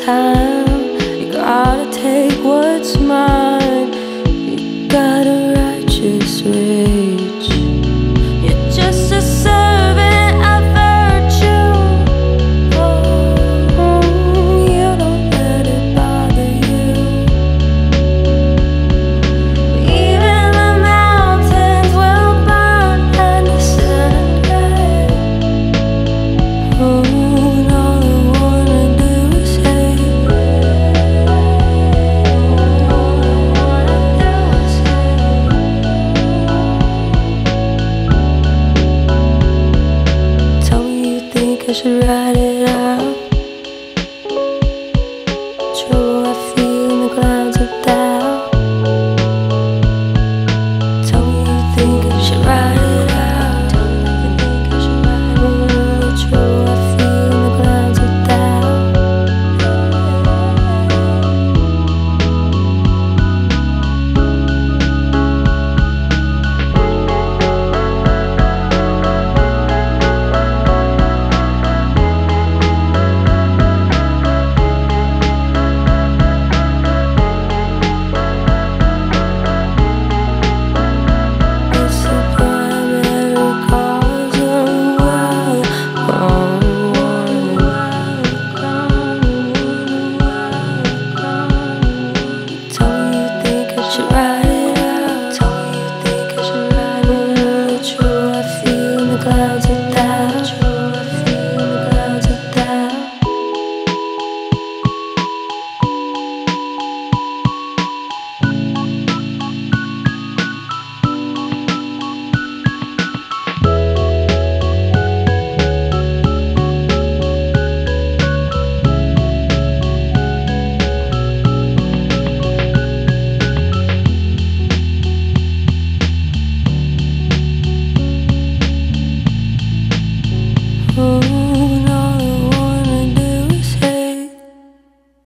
time. You gotta take what's mine. You got a righteous way I should write it out.